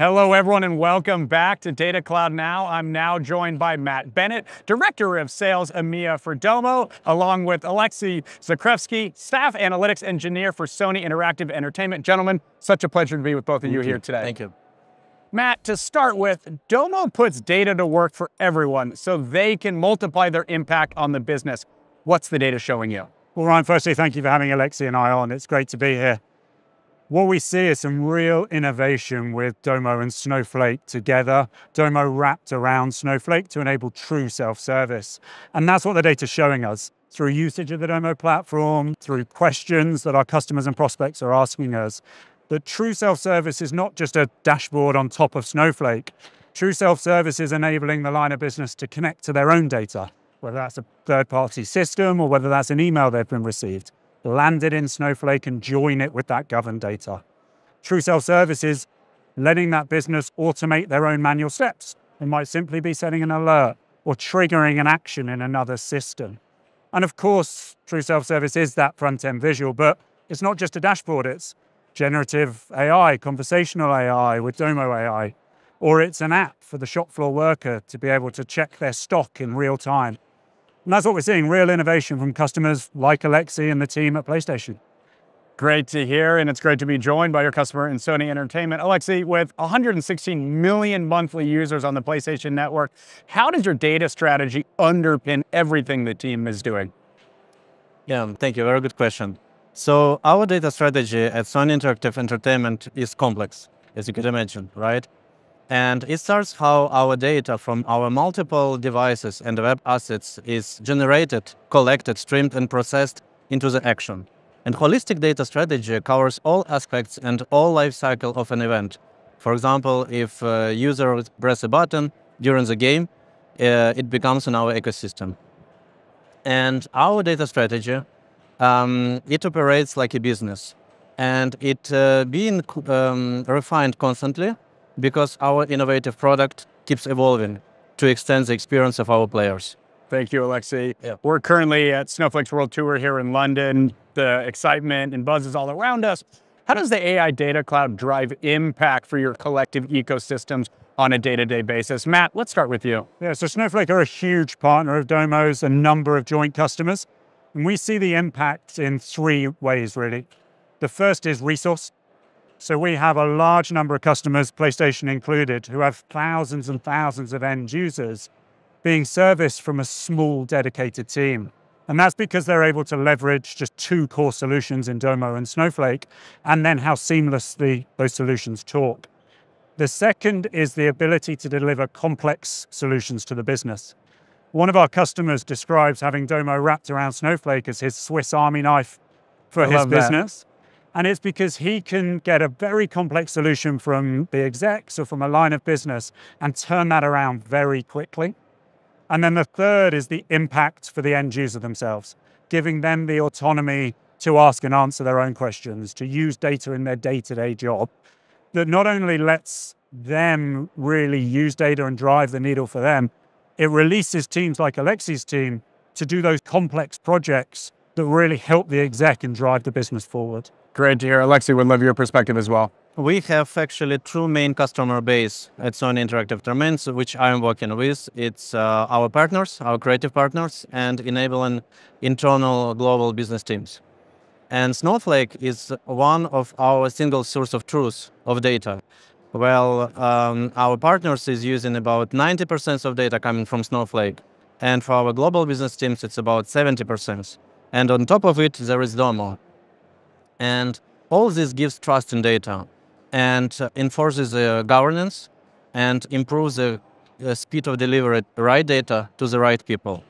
Hello, everyone, and welcome back to Data Cloud Now. I'm now joined by Matt Bennett, Director of Sales EMEA for Domo, along with Alexei Zakrevskyi, Staff Analytics Engineer for Sony Interactive Entertainment. Gentlemen, such a pleasure to be with both of Thank you, you here today. Thank you. Matt, to start with, Domo puts data to work for everyone so they can multiply their impact on the business. What's the data showing you? Well, Ryan, firstly, thank you for having Alexei and I on. It's great to be here. What we see is some real innovation with Domo and Snowflake together. Domo wrapped around Snowflake to enable true self-service. And that's what the data's showing us through usage of the Domo platform, through questions that our customers and prospects are asking us. That true self-service is not just a dashboard on top of Snowflake. True self-service is enabling the line of business to connect to their own data, whether that's a third-party system or whether that's an email they've been received land it in Snowflake and join it with that governed data. True self-service is letting that business automate their own manual steps. It might simply be setting an alert or triggering an action in another system. And of course, true self-service is that front-end visual, but it's not just a dashboard, it's generative AI, conversational AI with Domo AI, or it's an app for the shop floor worker to be able to check their stock in real time and that's what we're seeing, real innovation from customers like Alexei and the team at PlayStation. Great to hear, and it's great to be joined by your customer in Sony Entertainment. Alexei, with 116 million monthly users on the PlayStation Network, how does your data strategy underpin everything the team is doing? Yeah, thank you. Very good question. So our data strategy at Sony Interactive Entertainment is complex, as you can imagine, right? And it starts how our data from our multiple devices and web assets is generated, collected, streamed, and processed into the action. And holistic data strategy covers all aspects and all life cycle of an event. For example, if a user presses a button during the game, uh, it becomes in our ecosystem. And our data strategy, um, it operates like a business. And it uh, being um, refined constantly because our innovative product keeps evolving to extend the experience of our players. Thank you, Alexei. Yeah. We're currently at Snowflake's World Tour here in London. The excitement and buzz is all around us. How does the AI Data Cloud drive impact for your collective ecosystems on a day-to-day -day basis? Matt, let's start with you. Yeah, so Snowflake are a huge partner of Domo's, a number of joint customers. And we see the impact in three ways, really. The first is resource. So we have a large number of customers, PlayStation included, who have thousands and thousands of end users being serviced from a small dedicated team. And that's because they're able to leverage just two core solutions in Domo and Snowflake, and then how seamlessly those solutions talk. The second is the ability to deliver complex solutions to the business. One of our customers describes having Domo wrapped around Snowflake as his Swiss Army knife for I his business. That. And it's because he can get a very complex solution from the execs or from a line of business and turn that around very quickly. And then the third is the impact for the end user themselves, giving them the autonomy to ask and answer their own questions, to use data in their day-to-day job that not only lets them really use data and drive the needle for them, it releases teams like Alexi's team to do those complex projects that really help the exec and drive the business forward. Great to hear. Alexei would love your perspective as well. We have actually two main customer base at Sony Interactive Domains, which I'm working with. It's uh, our partners, our creative partners, and enabling internal global business teams. And Snowflake is one of our single source of truth of data. Well, um, our partners is using about 90% of data coming from Snowflake. And for our global business teams, it's about 70%. And on top of it, there is Domo. And all this gives trust in data and uh, enforces uh, governance and improves the speed of delivery right data to the right people.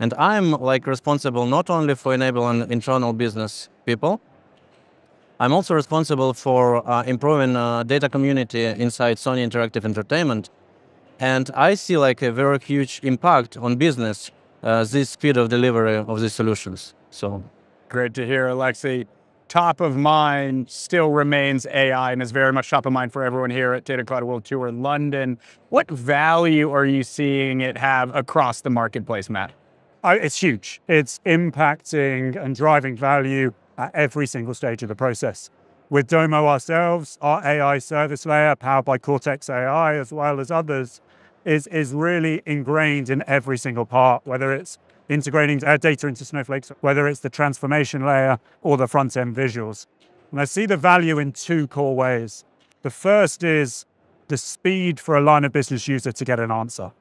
And I'm like responsible not only for enabling internal business people, I'm also responsible for uh, improving uh, data community inside Sony Interactive Entertainment. And I see like a very huge impact on business, uh, this speed of delivery of these solutions. So great to hear, Alexei top of mind still remains AI and is very much top of mind for everyone here at Data Cloud World Tour London. What value are you seeing it have across the marketplace, Matt? Uh, it's huge. It's impacting and driving value at every single stage of the process. With Domo ourselves, our AI service layer powered by Cortex AI as well as others is, is really ingrained in every single part, whether it's integrating uh, data into Snowflakes, whether it's the transformation layer or the front end visuals. And I see the value in two core ways. The first is the speed for a line of business user to get an answer.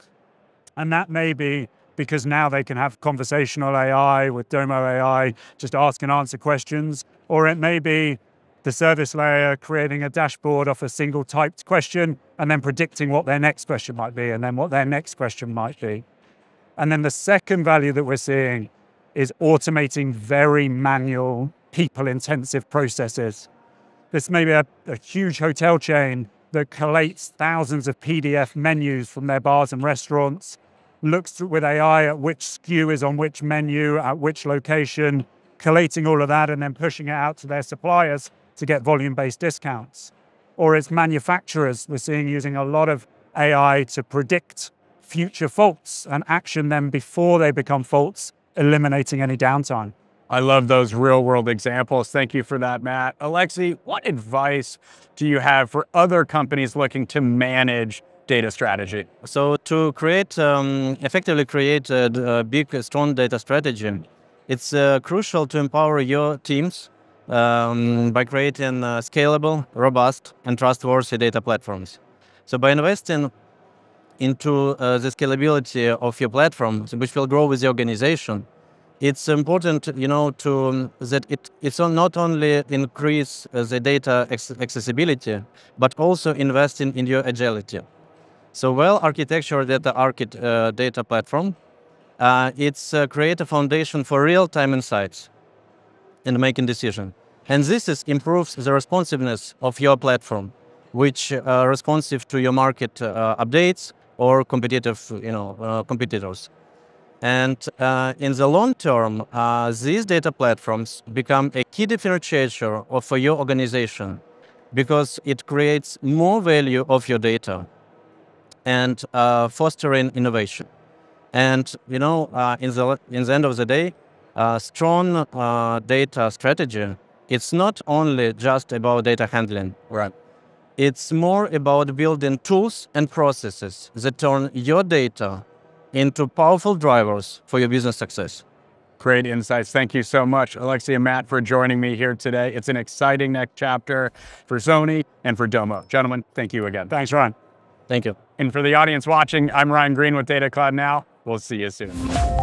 And that may be because now they can have conversational AI with Domo AI, just ask and answer questions, or it may be the service layer creating a dashboard off a single typed question and then predicting what their next question might be and then what their next question might be. And then the second value that we're seeing is automating very manual, people intensive processes. This may be a, a huge hotel chain that collates thousands of PDF menus from their bars and restaurants, looks with AI at which SKU is on which menu, at which location, collating all of that and then pushing it out to their suppliers to get volume-based discounts. Or as manufacturers, we're seeing using a lot of AI to predict future faults and action them before they become faults, eliminating any downtime. I love those real world examples. Thank you for that, Matt. Alexi, what advice do you have for other companies looking to manage data strategy? So to create, um, effectively create a, a, big, strong data strategy, it's uh, crucial to empower your teams um, by creating uh, scalable, robust, and trustworthy data platforms. So by investing into uh, the scalability of your platform, which will grow with the organization, it's important, you know, to um, that it it's not only increase uh, the data accessibility, but also investing in your agility. So well architecture data archit uh, data platform, uh, it's uh, create a foundation for real-time insights and making decision. And this is improves the responsiveness of your platform, which are uh, responsive to your market updates or competitive, you know, uh, competitors. And uh, in the long term, uh, these data platforms become a key differentiator for your organization because it creates more value of your data and uh, fostering innovation. And you know, in the in the end of the day, a strong uh, data strategy, it's not only just about data handling. Right. It's more about building tools and processes that turn your data into powerful drivers for your business success. Great insights. Thank you so much, Alexia and Matt, for joining me here today. It's an exciting next chapter for Sony and for Domo. Gentlemen, thank you again. Thanks, Ron. Thank you. And for the audience watching, I'm Ryan Green with Data Cloud Now. We'll see you soon.